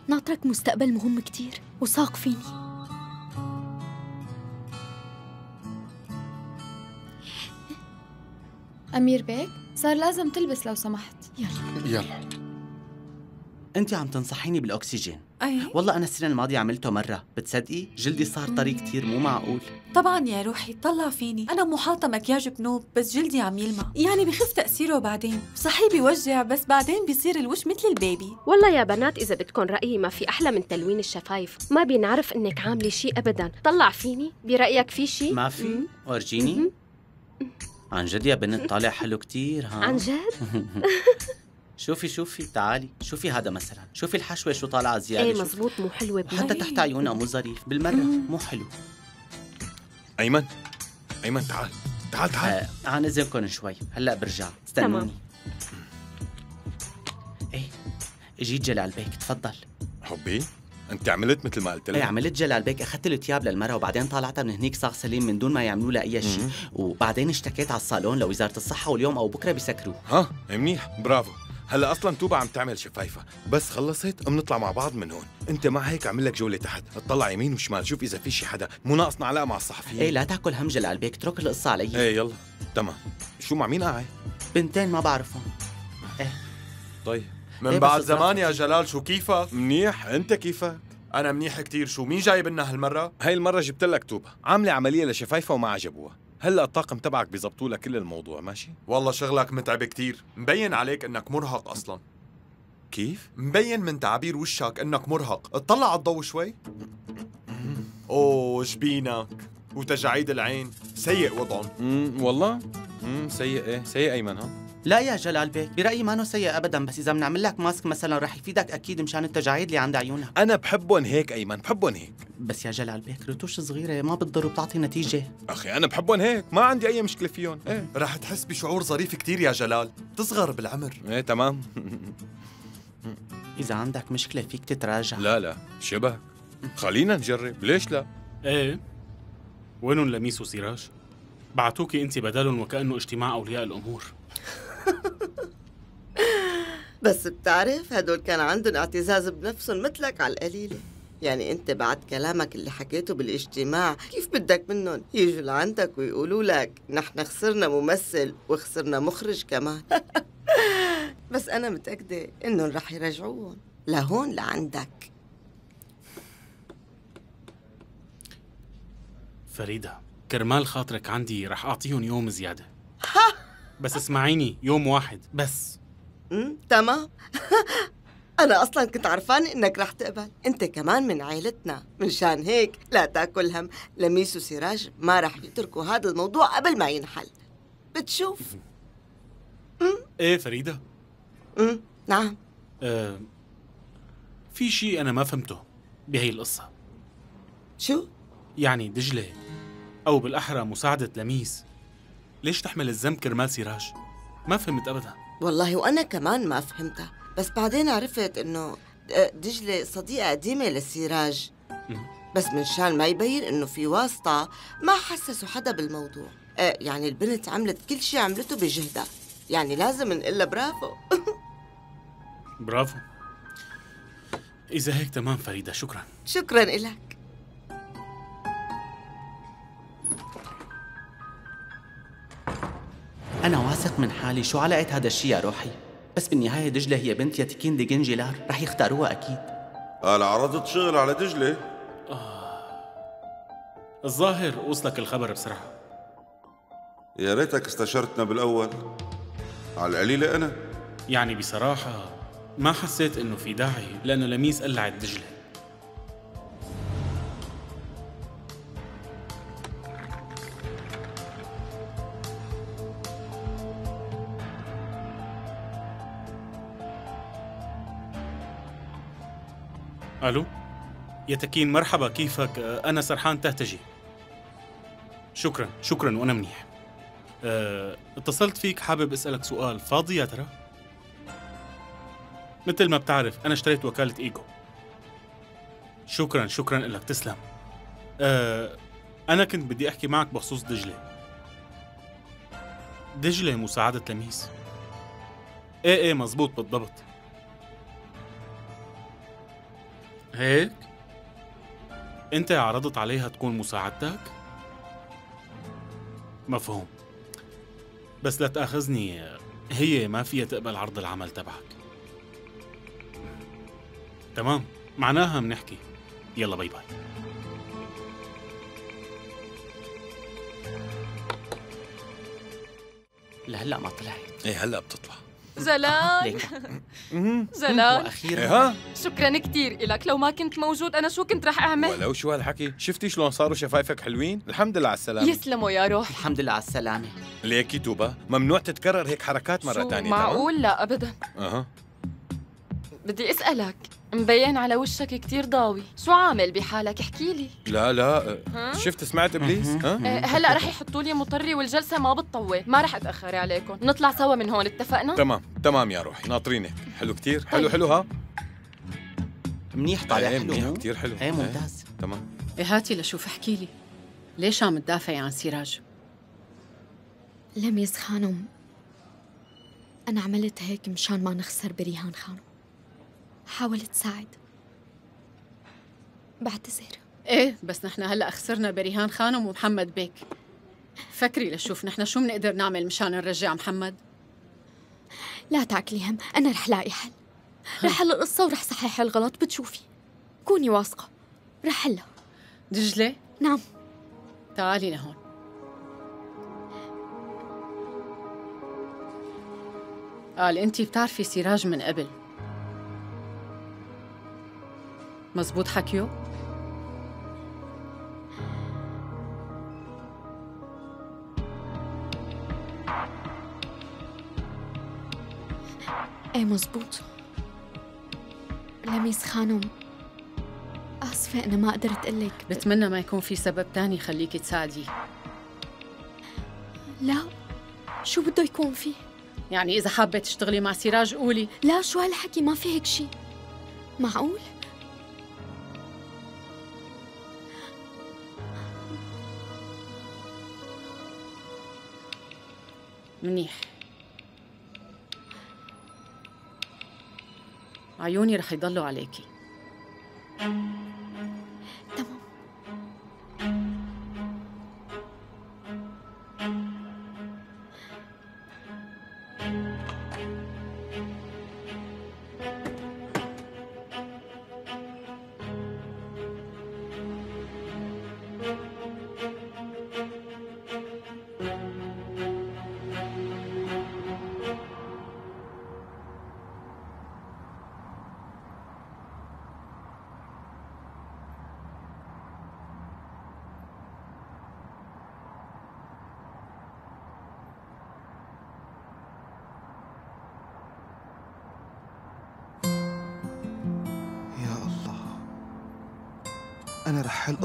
[SPEAKER 5] ناطرك مستقبل مهم كتير وساق فيني.
[SPEAKER 25] أمير بيك صار لازم تلبس لو سمحت.
[SPEAKER 5] يلا.
[SPEAKER 3] يلا.
[SPEAKER 19] أنت عم تنصحيني بالأكسجين.
[SPEAKER 10] أي.
[SPEAKER 19] والله أنا السنة الماضية عملته مرة بتصدقي؟ جلدي صار طري كتير مو معقول.
[SPEAKER 10] طبعا يا روحي طلع فيني. أنا مو حاطة مكياج بنوب بس جلدي عم يلمع. يعني بخف تأثيره بعدين. صحيح بيوجع بس بعدين بيصير الوش مثل البيبي.
[SPEAKER 23] والله يا بنات إذا بدكم رأيي ما في أحلى من تلوين الشفايف. ما بينعرف إنك عاملة شيء أبدا. طلع فيني؟ برأيك في شيء؟
[SPEAKER 19] ما في. ورجيني عن جد يا بنت طالع حلو كتير ها؟
[SPEAKER 23] عن جد؟
[SPEAKER 19] شوفي شوفي تعالي شوفي هذا مثلا. شوفي الحشوة شو طالعة
[SPEAKER 23] زيادة
[SPEAKER 19] إيه.
[SPEAKER 23] مزبوط مو حلوة
[SPEAKER 19] حتى تحت عيونها مو ظريف بالمرة مو حلو.
[SPEAKER 13] أيمن أيمن تعال تعال تعال.
[SPEAKER 19] آه عن اذنكم شوي. هلأ برجع. استنوني. إيه اجيت جلال بيك تفضل.
[SPEAKER 13] حبي أنت عملت مثل ما قلت لك.
[SPEAKER 19] إيه عملت جلال بيك أخذت الثياب للمرة وبعدين طالعتها من هنيك صاغ سليم من دون ما يعملوا لها أي شيء. وبعدين اشتكيت على الصالون لوزارة الصحة واليوم أو بكرة بيسكروه.
[SPEAKER 13] ها منيح برافو. هلا أصلا توبا عم تعمل شفايفها بس خلصت بنطلع مع بعض من هون. انت مع هيك اعمل لك جولة تحت. اطلع يمين وشمال شوف إذا في شي حدا. مو ناقصنا علاقه مع الصحفيين.
[SPEAKER 19] إيه لا تاكل هم جلال بيك اترك القصة علي.
[SPEAKER 13] إيه يلا. تمام. شو مع مين قاعد؟
[SPEAKER 19] بنتين ما بعرفهم.
[SPEAKER 13] طيب.
[SPEAKER 26] من
[SPEAKER 19] إيه
[SPEAKER 26] بعد زمان يا جلال شو كيفك؟
[SPEAKER 13] منيح. انت كيفك؟
[SPEAKER 26] أنا منيح كتير. شو مين جايب لنا هالمرة؟
[SPEAKER 13] هاي المرة جبت لك توبة. عاملة عملية لشفايفها وما عجبوها. هلا الطاقم تبعك بيزبطوا لك كل الموضوع ماشي؟
[SPEAKER 26] والله شغلك متعب كتير مبين عليك إنك مرهق أصلا
[SPEAKER 13] كيف؟
[SPEAKER 26] مبين من تعابير وشك إنك مرهق اطلع على الضوء شوي أوه جبينك وتجاعيد العين سيء وضعهم
[SPEAKER 13] والله؟ امم سيء إيه؟ سيء أيمن ها؟
[SPEAKER 19] لا يا جلال بيك برأيي ما سيء ابدا بس إذا بنعمل لك ماسك مثلا رح يفيدك أكيد مشان التجاعيد اللي عند عيونها.
[SPEAKER 13] أنا بحبهم هيك أيمن بحبهم هيك.
[SPEAKER 19] بس يا جلال بيك رتوش صغيرة ما بتضر وبتعطي نتيجة.
[SPEAKER 13] أخي أنا بحبهم هيك ما عندي أي مشكلة فيهم. إيه.
[SPEAKER 26] رح تحس بشعور ظريف كتير يا جلال. تصغر بالعمر.
[SPEAKER 13] إيه تمام.
[SPEAKER 19] إذا عندك مشكلة فيك تتراجع.
[SPEAKER 13] لا لا شبك خلينا نجرب. ليش لا؟
[SPEAKER 17] إيه. وينهم لميس وسراج؟ بعتوكي أنت بدلهم وكأنه اجتماع أولياء الأمور.
[SPEAKER 16] بس بتعرف هدول كان عندهم اعتزاز بنفسهم مثلك على القليلة. يعني انت بعد كلامك اللي حكيته بالاجتماع كيف بدك منهم يجوا لعندك ويقولوا لك نحن خسرنا ممثل وخسرنا مخرج كمان؟ بس أنا متأكدة إنهم رح يرجعوهم. لهون لعندك.
[SPEAKER 17] فريدة كرمال خاطرك عندي رح أعطيهم يوم زيادة. بس اسمعيني يوم واحد. بس.
[SPEAKER 16] امم تمام. أنا أصلا كنت عرفان إنك رح تقبل. أنت كمان من عائلتنا منشان هيك لا تأكل هم. لميس وسراج ما رح يتركوا هذا الموضوع قبل ما ينحل. بتشوف؟
[SPEAKER 17] إيه فريدة؟
[SPEAKER 16] امم نعم.
[SPEAKER 17] آه في شيء أنا ما فهمته بهي القصة.
[SPEAKER 16] شو؟
[SPEAKER 17] يعني دجلة أو بالأحرى مساعدة لميس. ليش تحمل الذنب كرمال سراج؟ ما فهمت ابدا.
[SPEAKER 16] والله وأنا كمان ما فهمتها. بس بعدين عرفت إنه آه، دجلة صديقة قديمة للسراج. بس من شان ما يبين إنه في واسطة ما حسسوا حدا بالموضوع. آه، يعني البنت عملت كل شي عملته بجهدها. يعني لازم نقول برافو.
[SPEAKER 17] برافو. إذا هيك تمام فريدة شكرا.
[SPEAKER 16] شكرا إلك.
[SPEAKER 19] أنا واثق من حالي. شو علاقة هذا الشيء يا روحي؟ بس بالنهاية دجلة هي بنت ياتيكين دي جنجلار رح يختاروها أكيد.
[SPEAKER 12] قال عرضت شغل على دجلة؟
[SPEAKER 17] الظاهر وصلك الخبر بسرعة.
[SPEAKER 12] يا ريتك استشرتنا بالأول. على القليلة أنا.
[SPEAKER 17] يعني بصراحة ما حسيت إنه في داعي لأنه لميس قلعت دجلة. ألو؟ يا تكين مرحبا كيفك؟ آه، أنا سرحان تهتجي. شكرا شكرا وأنا منيح. أه، اتصلت فيك حابب أسألك سؤال فاضي يا ترى؟ مثل ما بتعرف أنا اشتريت وكالة إيجو. شكرا شكرا لك تسلم. أه، أنا كنت بدي أحكي معك بخصوص دجلة. دجلة مساعدة لميس. إيه إيه مزبوط بالضبط. هيك؟ أنت عرضت عليها تكون مساعدتك؟ مفهوم. بس لا تأخذني هي ما فيها تقبل عرض العمل تبعك. تمام معناها منحكي يلا باي باي.
[SPEAKER 19] لهلأ ما طلعت.
[SPEAKER 13] إيه هلأ بتطلع.
[SPEAKER 15] زلال. زلال.
[SPEAKER 13] وأخيرا. ها
[SPEAKER 15] شكرا كثير إلك. لو ما كنت موجود أنا شو كنت رح أعمل؟
[SPEAKER 13] ولو شو هالحكي. شفتي شلون صاروا شفايفك حلوين؟ الحمد لله على السلامة.
[SPEAKER 15] يسلموا يا روح
[SPEAKER 19] الحمد لله على السلامة.
[SPEAKER 13] ليكي توبة. ممنوع تتكرر هيك حركات
[SPEAKER 15] مرة
[SPEAKER 13] ثانية
[SPEAKER 15] معقول؟ لا أبدا.
[SPEAKER 13] أها.
[SPEAKER 15] بدي أسألك. مبين على وشك كتير ضاوي. شو عامل بحالك؟ احكي لي.
[SPEAKER 13] لا لا؟ شفت سمعت ابليس ها؟
[SPEAKER 15] أه، هلا رح يحطوا لي مطري والجلسة ما بتطول. ما رح أتأخر عليكم. نطلع سوا من هون اتفقنا؟
[SPEAKER 13] تمام تمام يا روحي. ناطرينك حلو كتير. حلو
[SPEAKER 15] طيب.
[SPEAKER 13] حلو ها؟
[SPEAKER 19] منيح طالع
[SPEAKER 13] إيه
[SPEAKER 19] حلو
[SPEAKER 13] منيح
[SPEAKER 19] مو؟
[SPEAKER 13] كتير حلو.
[SPEAKER 19] إيه ممتاز.
[SPEAKER 13] تمام.
[SPEAKER 7] إيه هاتي لشوف احكي لي. ليش عم تدافعي عن سراج؟
[SPEAKER 5] لميس خانم. أنا عملت هيك مشان ما نخسر بريهان خانم. حاولت ساعد بعتذر
[SPEAKER 7] إيه بس نحن هلا خسرنا بريهان خانم ومحمد بيك. فكري لشوف نحن شو بنقدر نعمل مشان نرجع محمد.
[SPEAKER 5] لا تاكلي هم أنا رح لاقي حل. رح حل القصة ورح صحح الغلط بتشوفي. كوني واثقة. رح حلها.
[SPEAKER 7] دجلة؟
[SPEAKER 5] نعم.
[SPEAKER 7] تعالي لهون. قال أنتي بتعرفي سراج من قبل. مزبوط حكيو؟
[SPEAKER 5] إيه مزبوط لميس خانم آسفة أنا ما قدرت أقلك
[SPEAKER 7] بتمنى ما يكون في سبب تاني يخليكي تساعديه
[SPEAKER 5] لا شو بده يكون فيه؟
[SPEAKER 7] يعني إذا حابة تشتغلي مع سراج قولي
[SPEAKER 5] لا شو هالحكي ما في هيك شي معقول؟
[SPEAKER 7] منيح. عيوني رح يضلوا عليكي.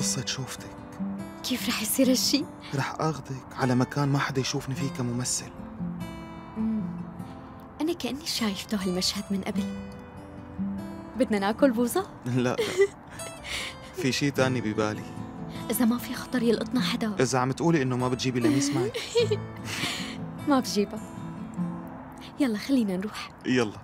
[SPEAKER 27] قصة شوفتك.
[SPEAKER 5] كيف رح يصير هالشي؟
[SPEAKER 27] رح أخذك على مكان ما حدا يشوفني فيه كممثل.
[SPEAKER 5] أنا كأني شايفته هالمشهد من قبل. بدنا ناكل بوظة؟
[SPEAKER 27] لا لا. في شي تاني ببالي.
[SPEAKER 5] إذا ما في خطر يلقطنا حدا.
[SPEAKER 27] إذا عم تقولي إنه ما بتجيبي لميس معك.
[SPEAKER 5] ما بجيبها. يلا خلينا نروح.
[SPEAKER 27] يلا.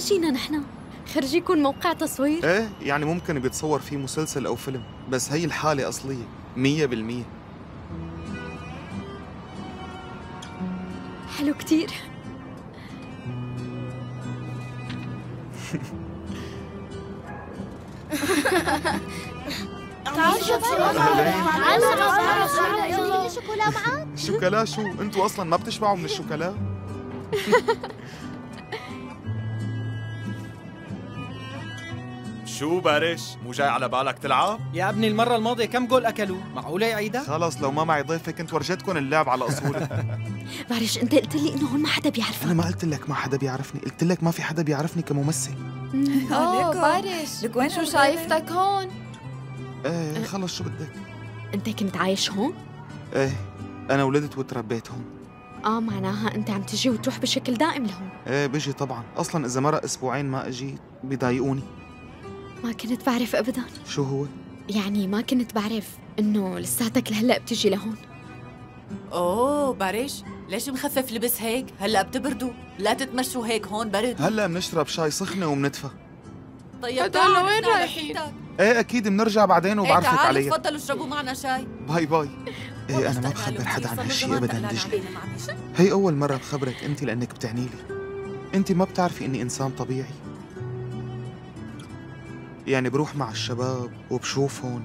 [SPEAKER 5] اجينا نحن؟ خرجيكم موقع تصوير؟
[SPEAKER 27] إيه يعني ممكن بيتصور فيه مسلسل أو فيلم بس هي الحالة اصلية مية بالمية
[SPEAKER 5] حلو كتير
[SPEAKER 28] تعال شوف
[SPEAKER 27] أهلين.
[SPEAKER 28] شوكولا معك
[SPEAKER 27] الشوكولا شو أنتوا أصلا ما بتشبعوا من الشوكولا
[SPEAKER 26] شو بارش؟ مو جاي على بالك تلعب؟
[SPEAKER 29] يا ابني المرة الماضية كم جول أكلوا؟ معقولة يعيدها؟
[SPEAKER 27] خلص لو ما معي ضيفة كنت ورجيتكم اللعب على اصوله
[SPEAKER 5] بارش أنت قلت لي إنه هون ما حدا بيعرفك.
[SPEAKER 27] أنا ما قلت لك ما حدا بيعرفني. قلت لك ما في حدا بيعرفني كممثل.
[SPEAKER 25] أوه بارش
[SPEAKER 10] لك وين
[SPEAKER 25] شو شايفتك هون؟
[SPEAKER 27] إيه خلص شو بدك؟
[SPEAKER 5] أنت كنت عايش هون؟
[SPEAKER 27] إيه أنا ولدت وتربيت هون.
[SPEAKER 5] آه معناها أنت عم تجي وتروح بشكل دائم لهون.
[SPEAKER 27] إيه بيجي طبعا. أصلا إذا مرق أسبوعين ما أجي بيضايقوني
[SPEAKER 5] ما كنت بعرف ابدا.
[SPEAKER 27] شو هو؟
[SPEAKER 5] يعني ما كنت بعرف إنه لساتك لهلأ بتجي لهون.
[SPEAKER 10] أوه بارش ليش مخفف لبس هيك؟ هلأ بتبردوا، لا تتمشوا هيك هون برد.
[SPEAKER 27] هلأ بنشرب شاي سخنة ومندفى
[SPEAKER 10] طيب
[SPEAKER 7] هدول
[SPEAKER 10] على
[SPEAKER 7] رايحين؟
[SPEAKER 27] إيه أكيد بنرجع بعدين
[SPEAKER 10] إيه
[SPEAKER 27] وبعرفك
[SPEAKER 10] تعالوا
[SPEAKER 27] عليها
[SPEAKER 10] تفضلوا اشربوا معنا شاي.
[SPEAKER 27] bye bye. إيه أنا ما بخبر حدا عن هالشي ابدا دجلي هي أول مرة بخبرك أنت لأنك بتعني لي أنت ما بتعرفي إني إنسان طبيعي. يعني بروح مع الشباب وبشوفهم.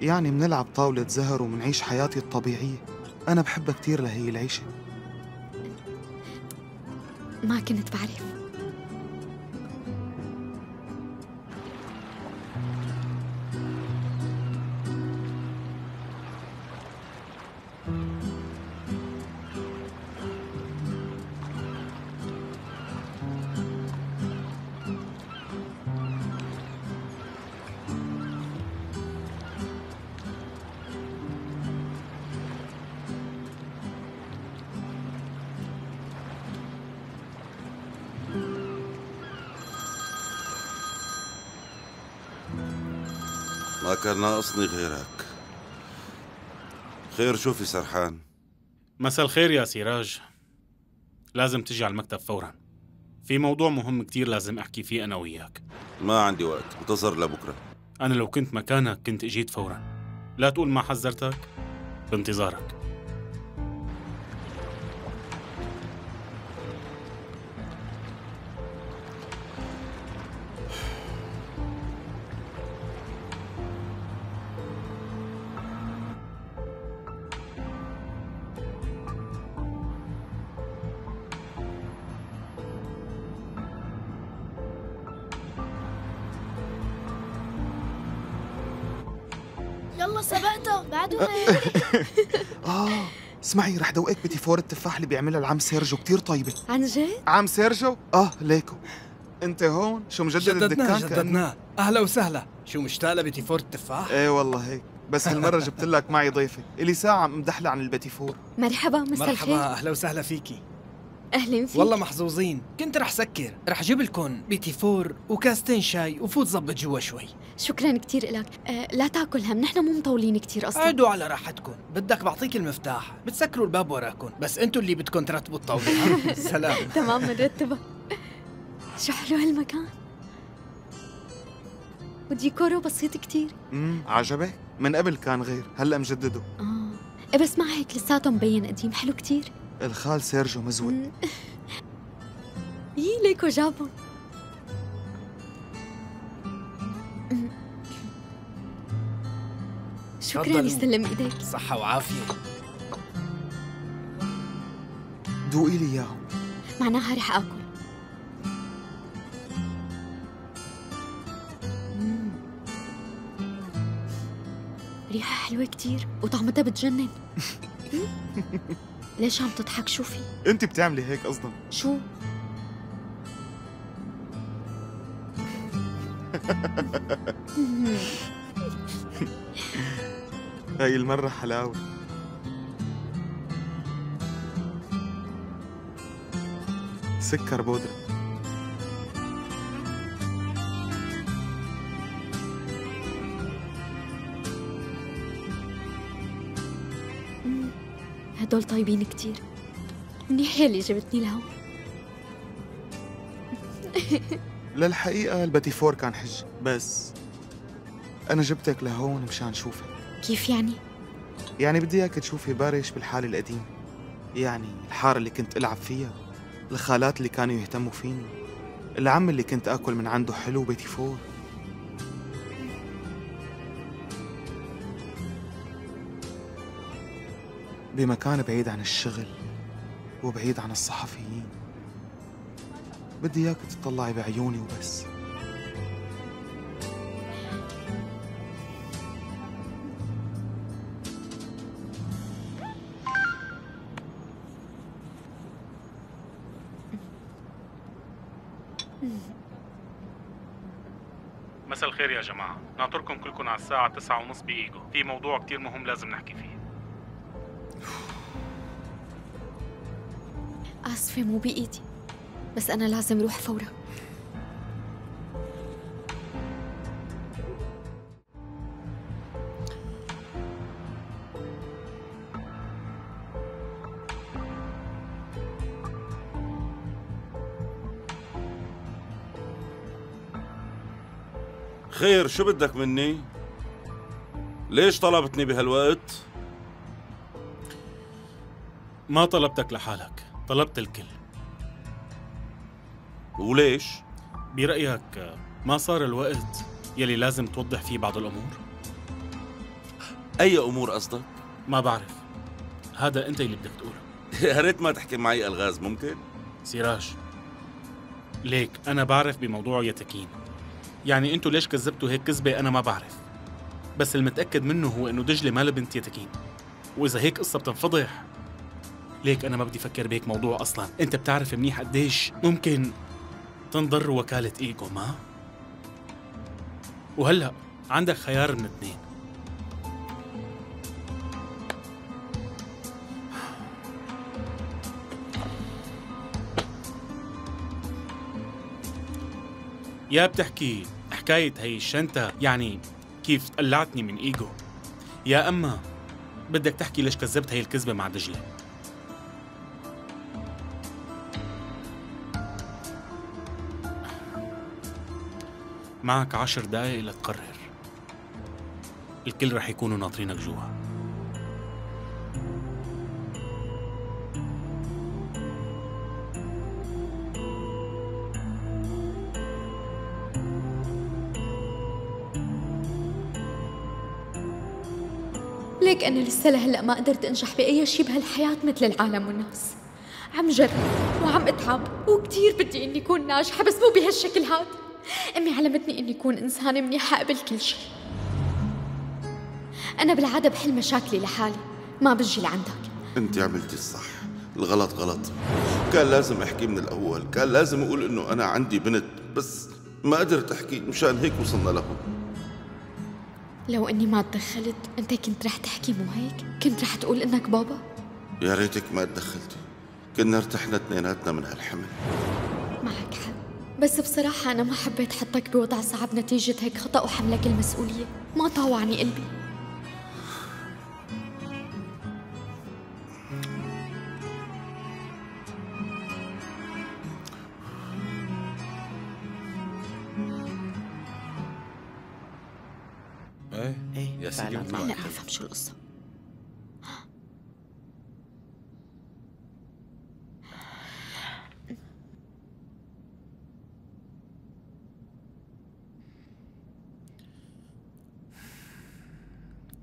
[SPEAKER 27] يعني بنلعب طاولة زهر وبنعيش حياتي الطبيعية. أنا بحبها كتير لهي العيشة.
[SPEAKER 5] ما كنت بعرف.
[SPEAKER 12] ما كان ناقصني غيرك. خير شو في سرحان؟
[SPEAKER 17] مساء الخير يا سراج لازم تجي على المكتب فورا. في موضوع مهم كتير لازم أحكي فيه أنا وياك.
[SPEAKER 12] ما عندي وقت انتظر لبكرة.
[SPEAKER 17] أنا لو كنت مكانك كنت إجيت فورا. لا تقول ما حذرتك بانتظارك
[SPEAKER 27] اسمعي رح دوقك بتيفور التفاح اللي بيعملها العم سيرجو كتير طيبة
[SPEAKER 5] عن جد؟
[SPEAKER 27] عم سيرجو؟ آه ليكو أنت هون؟ شو مجدد
[SPEAKER 29] جددناه
[SPEAKER 27] الدكان؟
[SPEAKER 29] جددناه أهلا وسهلا شو مشتاق لبيتي فور التفاح؟
[SPEAKER 27] إيه والله هيك بس هالمرة جبت لك معي ضيفة إلي ساعة عم بمدح لها عن البتيفور
[SPEAKER 5] مرحبا مساء الخير
[SPEAKER 29] مرحبا أهلا وسهلا فيكي
[SPEAKER 5] أهلا فيك.
[SPEAKER 29] والله محظوظين. كنت رح سكر. رح جيب لكم بيتي فور وكاستين شاي وفوت زبط جوا شوي.
[SPEAKER 5] شكرا كتير لك آه لا تأكل هم. نحن مو مطولين كتير أصلا.
[SPEAKER 29] قعدوا على راحتكم. بدك بعطيك المفتاح. بتسكروا الباب وراكم. بس أنتوا اللي بدكم ترتبوا الطاولة ها؟ سلام.
[SPEAKER 5] تمام مرتبة شو حلو هالمكان؟ وديكوره بسيط كتير.
[SPEAKER 27] امم عجبك؟ من قبل كان غير. هلا مجدده.
[SPEAKER 5] آه. إيه بس مع هيك لساته مبين قديم. حلو كتير.
[SPEAKER 27] الخال سيرجو مزود.
[SPEAKER 5] يي ليكو جابهم شكرا. يسلم إيديك.
[SPEAKER 29] صحة وعافية.
[SPEAKER 27] دوقي لي إياهم.
[SPEAKER 5] معناها رح آكل. ريحة حلوة كتير وطعمتها بتجنن. ليش عم تضحك شو في؟
[SPEAKER 27] انت بتعملي هيك أصلا
[SPEAKER 5] شو؟
[SPEAKER 27] هاي المرة حلاوة سكر بودرة
[SPEAKER 5] هدول طيبين كتير. منيح يلي جبتني لهون
[SPEAKER 27] للحقيقة الباتي فور كان حج بس أنا جبتك لهون مشان شوفك.
[SPEAKER 5] كيف يعني؟
[SPEAKER 27] يعني بدي إياك تشوفي بارش بالحالة القديمة يعني الحارة اللي كنت ألعب فيها الخالات اللي كانوا يهتموا فيني العم اللي كنت آكل من عنده حلو بيتي فور. بمكان بعيد عن الشغل وبعيد عن الصحفيين. بدي إياك تطلعي بعيوني وبس.
[SPEAKER 17] مساء الخير يا جماعة. ناطركم كلكم على الساعة تسعة ونص بإيجو. في موضوع كتير مهم لازم نحكي فيه.
[SPEAKER 5] آسفة مو بإيدي بس أنا لازم روح فورا
[SPEAKER 12] خير شو بدك مني؟ ليش طلبتني بهالوقت؟
[SPEAKER 17] ما طلبتك لحالك طلبت الكل
[SPEAKER 12] وليش؟
[SPEAKER 17] برأيك ما صار الوقت يلي لازم توضح فيه بعض الأمور؟
[SPEAKER 12] أي أمور قصدك؟
[SPEAKER 17] ما بعرف هذا أنت اللي بدك تقوله
[SPEAKER 12] يا ريت ما تحكي معي ألغاز ممكن؟
[SPEAKER 17] سراج ليك أنا بعرف بموضوع يتكين يعني أنتوا ليش كذبتوا هيك كذبة أنا ما بعرف بس المتأكد منه هو إنه دجلة ما بنت يتكين وإذا هيك قصة بتنفضح ليك أنا ما بدي أفكر بهيك موضوع أصلا. أنت بتعرف منيح قديش ممكن تنضر وكالة إيجو ما؟ وهلأ عندك خيار من اثنين. يا بتحكي حكاية هي الشنطة يعني كيف قلعتني من إيجو. يا أما بدك تحكي ليش كذبت هي الكذبة مع دجلة. معك عشر دقايق لتقرر. الكل رح يكونوا ناطرينك جوا.
[SPEAKER 5] ليك أنا لسه لهلأ ما قدرت أنجح بأي شيء بهالحياة مثل العالم والناس. عم جرب وعم أتعب وكتير بدي إني أكون ناجحة بس مو بهالشكل هاد أمي علمتني إني أكون إنسانة منيحة قبل كل شيء. أنا بالعادة بحل مشاكلي لحالي ما بجي لعندك.
[SPEAKER 12] أنت عملتي الصح الغلط غلط. كان لازم أحكي من الأول كان لازم أقول إنه أنا عندي بنت بس ما قدرت أحكي مشان هيك وصلنا لهون.
[SPEAKER 5] لو إني ما تدخلت أنت كنت رح تحكي مو هيك؟ كنت رح تقول إنك بابا؟
[SPEAKER 12] يا ريتك ما تدخلتي. كنا ارتحنا اثنيناتنا من هالحمل.
[SPEAKER 5] معك حق. بس بصراحة أنا ما حبيت حطك بوضع صعب نتيجة هيك خطأ وحملك المسؤولية. ما طاوعني قلبي.
[SPEAKER 13] إيه؟
[SPEAKER 19] إيه
[SPEAKER 13] يا سيدي ما
[SPEAKER 5] بفهم شو القصة.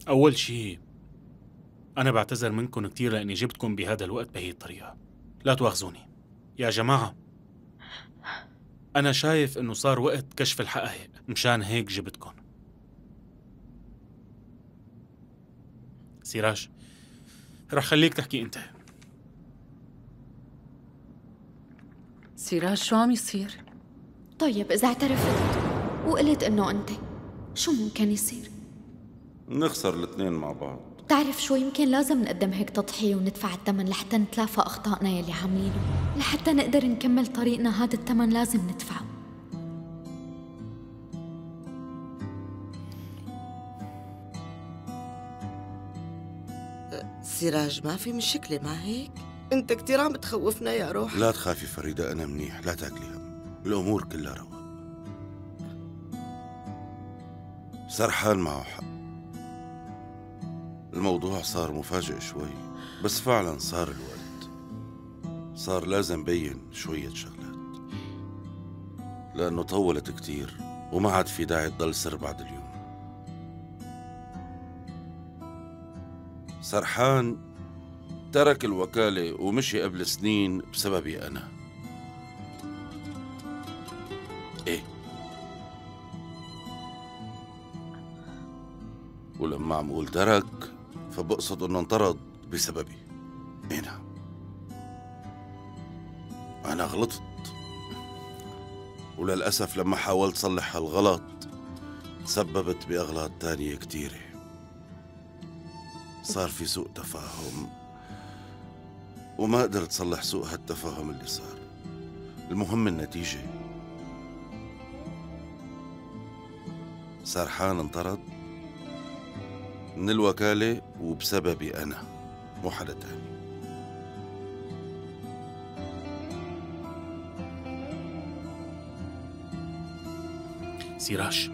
[SPEAKER 17] أول شيء أنا بعتذر منكم كتير لأني جبتكم بهذا الوقت بهي الطريقة لا تواخذوني يا جماعة أنا شايف إنه صار وقت كشف الحقائق مشان هيك جبتكم سراج رح خليك تحكي أنت
[SPEAKER 7] سراج شو عم يصير؟
[SPEAKER 5] طيب إذا اعترفت وقلت إنه أنت شو ممكن يصير؟
[SPEAKER 12] نخسر الاثنين مع بعض.
[SPEAKER 5] بتعرف شو يمكن لازم نقدم هيك تضحية وندفع الثمن لحتى نتلافى أخطائنا يلي عاملينه. لحتى نقدر نكمل طريقنا هذا الثمن لازم ندفعه.
[SPEAKER 16] سراج ما في مشكلة ما هيك؟ انت كتير عم بتخوفنا يا روح.
[SPEAKER 12] لا تخافي فريدة أنا منيح لا تاكلي هم. الأمور كلها رواق سرحان معه حق. الموضوع صار مفاجئ شوي بس فعلا صار الوقت. صار لازم بين شوية شغلات. لأنه طولت كتير وما عاد في داعي تضل سر بعد اليوم. سرحان ترك الوكالة ومشي قبل سنين بسببي أنا. إيه؟ ولما عم أقول ترك فبقصد إنه انطرد بسببي. إيه نعم. أنا غلطت. وللأسف لما حاولت صلح هالغلط تسببت بأغلاط تانية كتيرة. صار في سوء تفاهم وما قدرت صلح سوء هالتفاهم اللي صار. المهم النتيجة. سرحان انطرد. من الوكالة وبسببي أنا مو حدا تاني.
[SPEAKER 17] سراج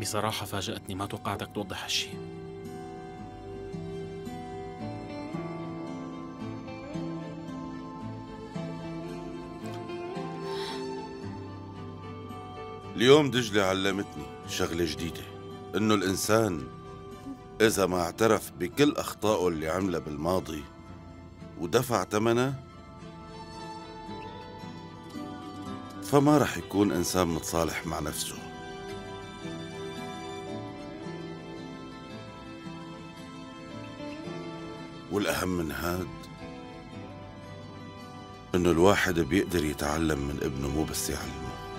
[SPEAKER 17] بصراحة فاجأتني ما توقعتك توضح هالشي.
[SPEAKER 12] اليوم دجلة علمتني شغلة جديدة. إنه الإنسان إذا ما اعترف بكل أخطائه اللي عملها بالماضي ودفع ثمنها فما رح يكون إنسان متصالح مع نفسه. والأهم من هاد إنه الواحد بيقدر يتعلم من ابنه مو بس يعلمه.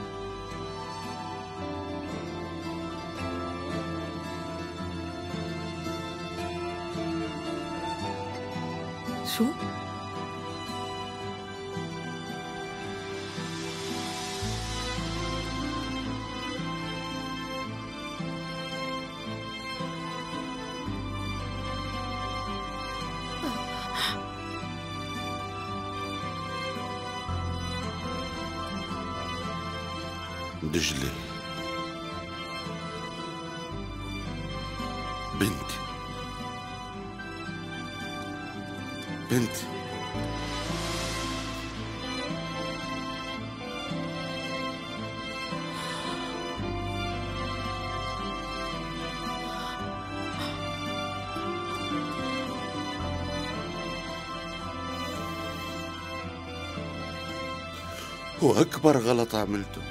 [SPEAKER 12] وأكبر غلط عملته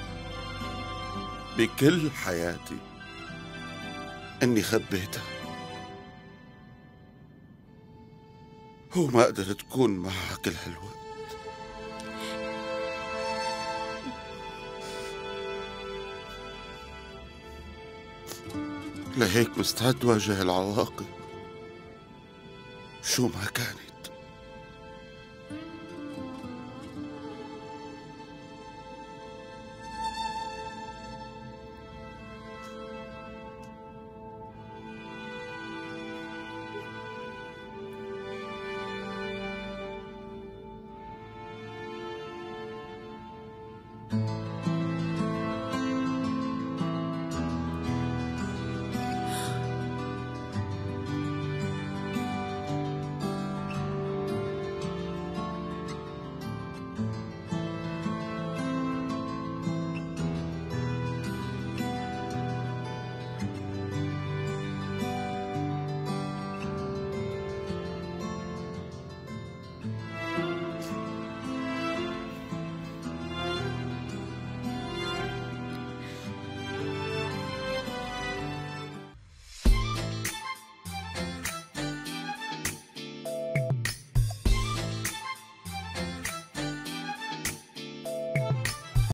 [SPEAKER 12] بكل حياتي إني خبيتها وما قدرت تكون معها كل هالوقت. لهيك مستعد واجه العواقب. شو ما كانت